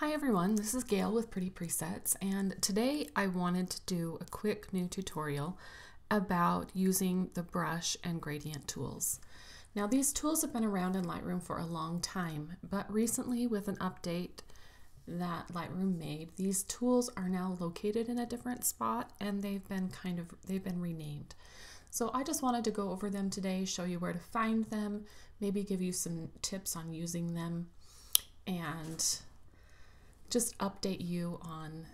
Hi everyone, this is Gail with Pretty Presets and today I wanted to do a quick new tutorial about using the brush and gradient tools. Now these tools have been around in Lightroom for a long time, but recently with an update that Lightroom made, these tools are now located in a different spot and they've been kind of, they've been renamed. So I just wanted to go over them today, show you where to find them, maybe give you some tips on using them and just update you on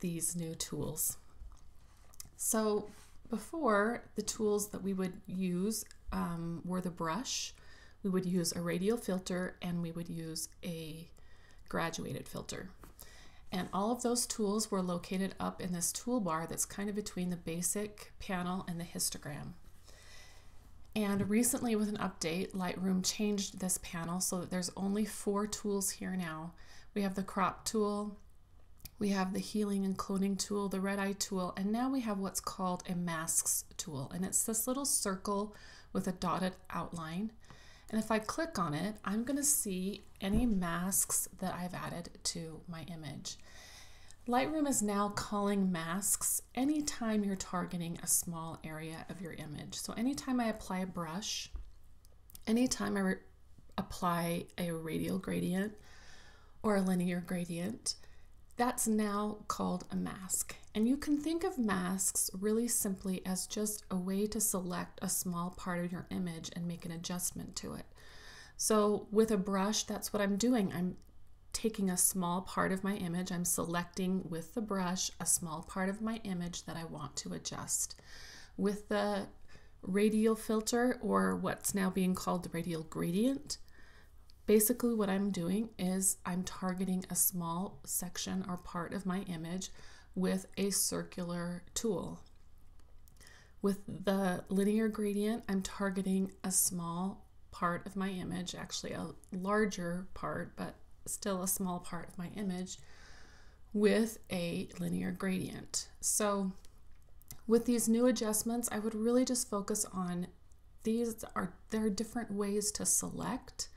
these new tools. So before, the tools that we would use um, were the brush, we would use a radial filter, and we would use a graduated filter. And all of those tools were located up in this toolbar that's kind of between the basic panel and the histogram. And recently with an update, Lightroom changed this panel so that there's only four tools here now we have the crop tool, we have the healing and cloning tool, the red eye tool, and now we have what's called a masks tool. And it's this little circle with a dotted outline. And if I click on it, I'm gonna see any masks that I've added to my image. Lightroom is now calling masks anytime you're targeting a small area of your image. So anytime I apply a brush, anytime I apply a radial gradient, or a linear gradient, that's now called a mask. And you can think of masks really simply as just a way to select a small part of your image and make an adjustment to it. So with a brush, that's what I'm doing. I'm taking a small part of my image, I'm selecting with the brush a small part of my image that I want to adjust. With the radial filter, or what's now being called the radial gradient, Basically what I'm doing is I'm targeting a small section or part of my image with a circular tool. With the linear gradient, I'm targeting a small part of my image, actually a larger part, but still a small part of my image with a linear gradient. So with these new adjustments, I would really just focus on these are there are different ways to select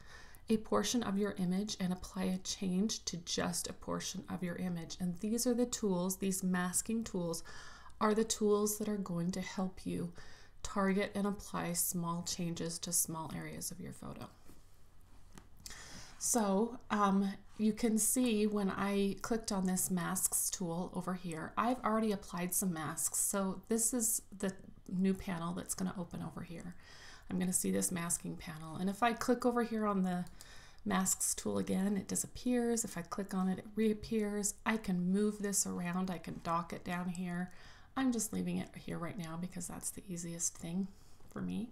a portion of your image and apply a change to just a portion of your image. And these are the tools, these masking tools are the tools that are going to help you target and apply small changes to small areas of your photo. So um, you can see when I clicked on this masks tool over here, I've already applied some masks. So this is the new panel that's going to open over here. I'm going to see this masking panel. And if I click over here on the masks tool again, it disappears. If I click on it, it reappears. I can move this around. I can dock it down here. I'm just leaving it here right now because that's the easiest thing for me.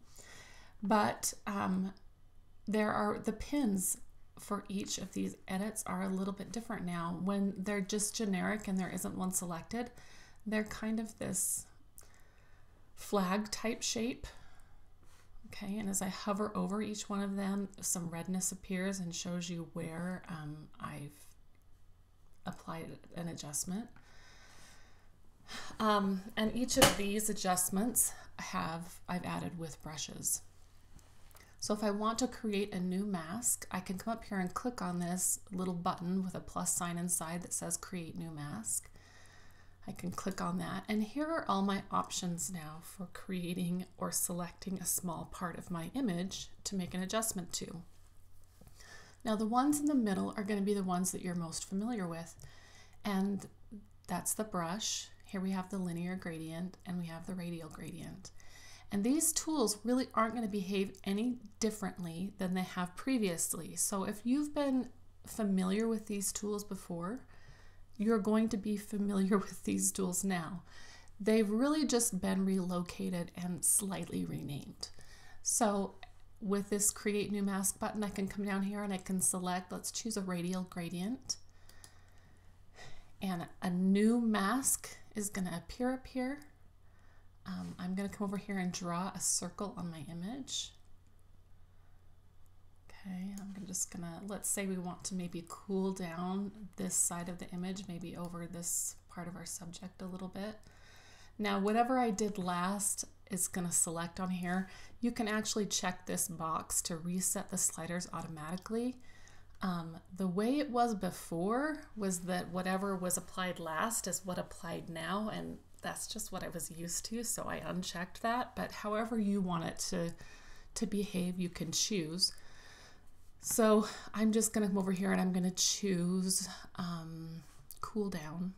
But um, there are the pins for each of these edits are a little bit different now. When they're just generic and there isn't one selected, they're kind of this flag type shape Okay, and as I hover over each one of them, some redness appears and shows you where um, I've applied an adjustment. Um, and each of these adjustments have I've added with brushes. So if I want to create a new mask, I can come up here and click on this little button with a plus sign inside that says create new mask. I can click on that and here are all my options now for creating or selecting a small part of my image to make an adjustment to. Now the ones in the middle are going to be the ones that you're most familiar with and that's the brush. Here we have the linear gradient and we have the radial gradient. And these tools really aren't going to behave any differently than they have previously. So if you've been familiar with these tools before, you're going to be familiar with these tools now. They've really just been relocated and slightly renamed. So with this create new mask button, I can come down here and I can select, let's choose a radial gradient. And a new mask is gonna appear up here. Um, I'm gonna come over here and draw a circle on my image. Okay, I'm just gonna, let's say we want to maybe cool down this side of the image, maybe over this part of our subject a little bit. Now, whatever I did last is gonna select on here. You can actually check this box to reset the sliders automatically. Um, the way it was before was that whatever was applied last is what applied now, and that's just what I was used to, so I unchecked that. But however you want it to, to behave, you can choose. So I'm just going to come over here and I'm going to choose um, cool down.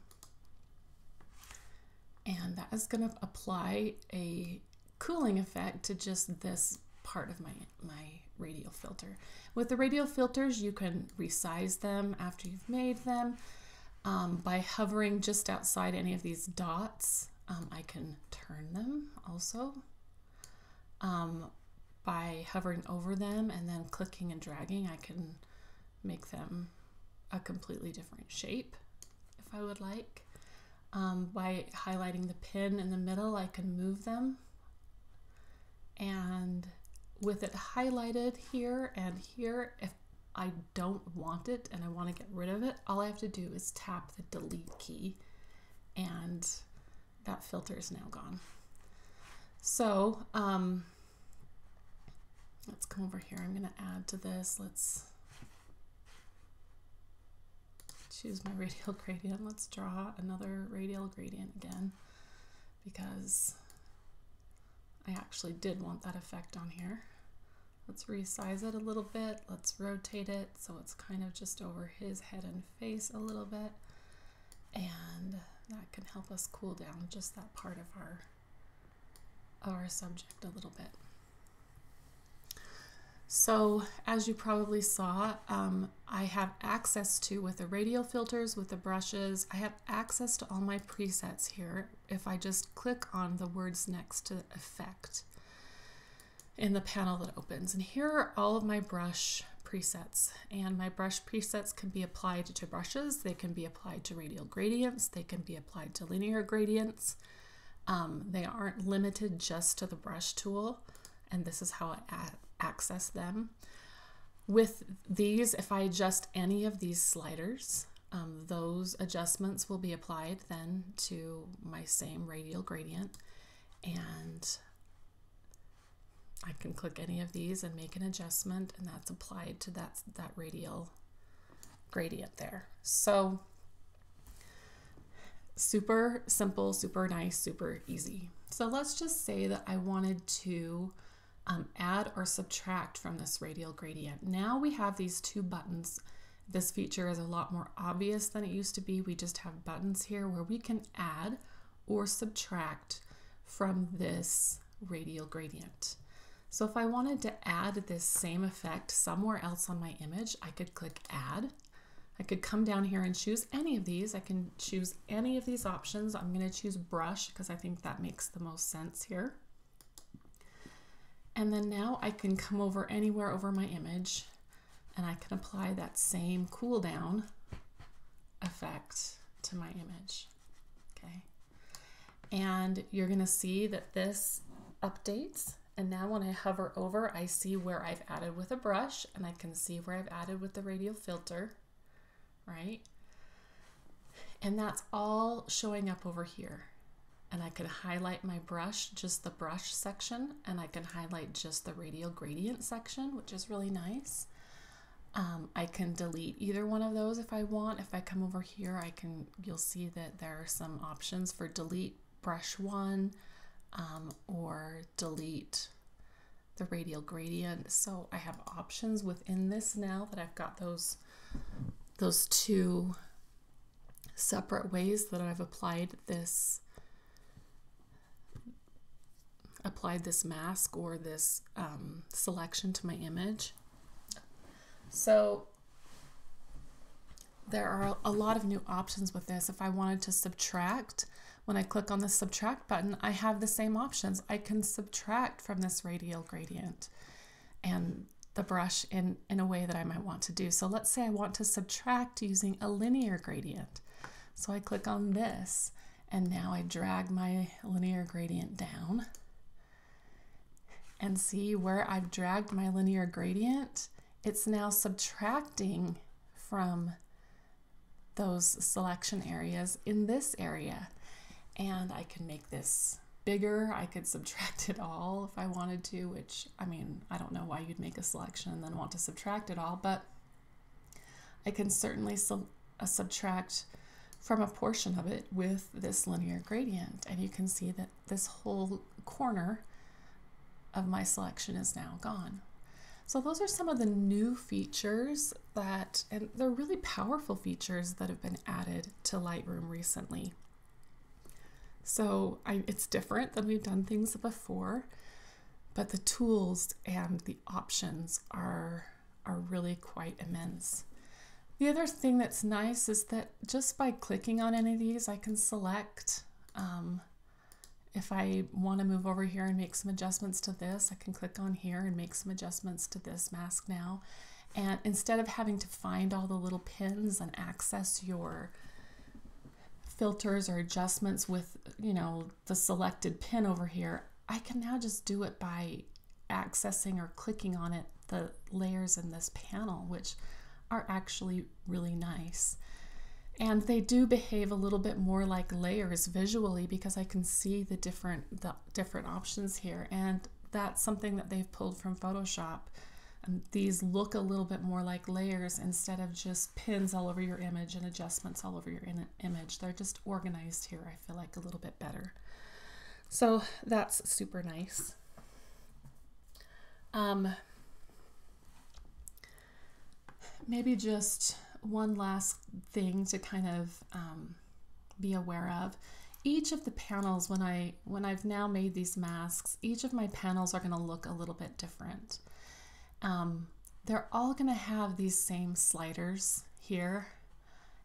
And that is going to apply a cooling effect to just this part of my, my radial filter. With the radial filters, you can resize them after you've made them. Um, by hovering just outside any of these dots, um, I can turn them also. Um, by hovering over them and then clicking and dragging, I can make them a completely different shape if I would like. Um, by highlighting the pin in the middle, I can move them. And with it highlighted here and here, if I don't want it and I want to get rid of it, all I have to do is tap the delete key and that filter is now gone. So um, let's come over here. I'm going to add to this. Let's choose my radial gradient. Let's draw another radial gradient again because I actually did want that effect on here. Let's resize it a little bit. Let's rotate it so it's kind of just over his head and face a little bit. And that can help us cool down just that part of our, our subject a little bit. So as you probably saw, um, I have access to, with the radial filters, with the brushes, I have access to all my presets here if I just click on the words next to effect in the panel that opens. And here are all of my brush presets. And my brush presets can be applied to brushes, they can be applied to radial gradients, they can be applied to linear gradients. Um, they aren't limited just to the brush tool, and this is how I access them. With these, if I adjust any of these sliders, um, those adjustments will be applied then to my same radial gradient. And I can click any of these and make an adjustment and that's applied to that, that radial gradient there. So super simple, super nice, super easy. So let's just say that I wanted to um, add or subtract from this radial gradient. Now we have these two buttons. This feature is a lot more obvious than it used to be. We just have buttons here where we can add or subtract from this radial gradient. So if I wanted to add this same effect somewhere else on my image, I could click add. I could come down here and choose any of these. I can choose any of these options. I'm going to choose brush because I think that makes the most sense here. And then now I can come over anywhere over my image and I can apply that same cool down effect to my image. Okay. And you're going to see that this updates and now when I hover over, I see where I've added with a brush and I can see where I've added with the radial filter, right? And that's all showing up over here. And I can highlight my brush, just the brush section, and I can highlight just the radial gradient section, which is really nice. Um, I can delete either one of those if I want. If I come over here, I can, you'll see that there are some options for delete brush one, um, or delete the radial gradient. So I have options within this now that I've got those, those two separate ways that I've applied this applied this mask or this um, selection to my image. So there are a lot of new options with this. If I wanted to subtract, when I click on the subtract button, I have the same options. I can subtract from this radial gradient and the brush in, in a way that I might want to do. So let's say I want to subtract using a linear gradient. So I click on this and now I drag my linear gradient down and see where I've dragged my linear gradient. It's now subtracting from those selection areas in this area and I can make this bigger. I could subtract it all if I wanted to, which I mean, I don't know why you'd make a selection and then want to subtract it all, but I can certainly su uh, subtract from a portion of it with this linear gradient. And you can see that this whole corner of my selection is now gone. So those are some of the new features that, and they're really powerful features that have been added to Lightroom recently. So I, it's different than we've done things before, but the tools and the options are, are really quite immense. The other thing that's nice is that just by clicking on any of these, I can select um, if I want to move over here and make some adjustments to this, I can click on here and make some adjustments to this mask now. And instead of having to find all the little pins and access your filters or adjustments with, you know, the selected pin over here, I can now just do it by accessing or clicking on it, the layers in this panel, which are actually really nice. And they do behave a little bit more like layers visually because I can see the different the different options here. And that's something that they've pulled from Photoshop. And these look a little bit more like layers instead of just pins all over your image and adjustments all over your image. They're just organized here, I feel like, a little bit better. So that's super nice. Um, maybe just one last thing to kind of um, be aware of. Each of the panels, when I when I've now made these masks, each of my panels are going to look a little bit different. Um, they're all going to have these same sliders here,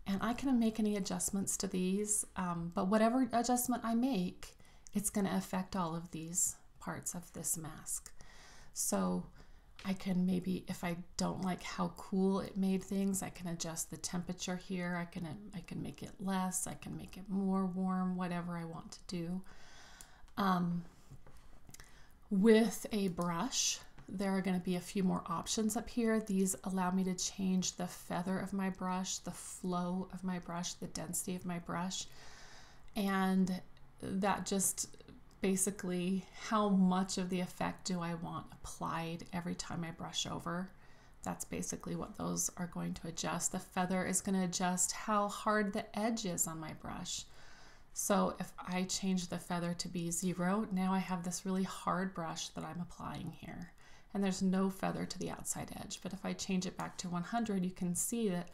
and I can make any adjustments to these. Um, but whatever adjustment I make, it's going to affect all of these parts of this mask. So I can maybe, if I don't like how cool it made things, I can adjust the temperature here. I can, I can make it less, I can make it more warm, whatever I want to do. Um, with a brush, there are going to be a few more options up here. These allow me to change the feather of my brush, the flow of my brush, the density of my brush. And that just basically how much of the effect do I want applied every time I brush over. That's basically what those are going to adjust. The feather is going to adjust how hard the edge is on my brush. So if I change the feather to be zero, now I have this really hard brush that I'm applying here. And there's no feather to the outside edge. But if I change it back to 100, you can see that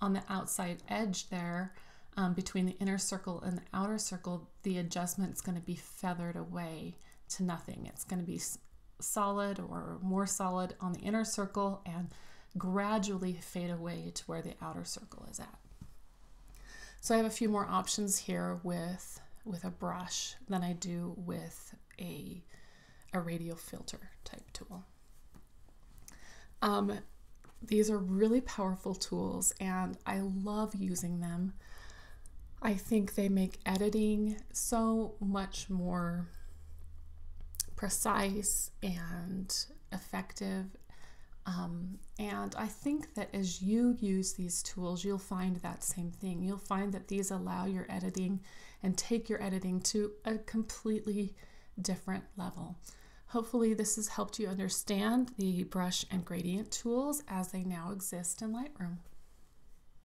on the outside edge there, um, between the inner circle and the outer circle, the adjustment is going to be feathered away to nothing. It's going to be solid or more solid on the inner circle and gradually fade away to where the outer circle is at. So I have a few more options here with, with a brush than I do with a, a radial filter type tool. Um, these are really powerful tools and I love using them. I think they make editing so much more precise and effective. Um, and I think that as you use these tools, you'll find that same thing. You'll find that these allow your editing and take your editing to a completely different level. Hopefully, this has helped you understand the brush and gradient tools as they now exist in Lightroom.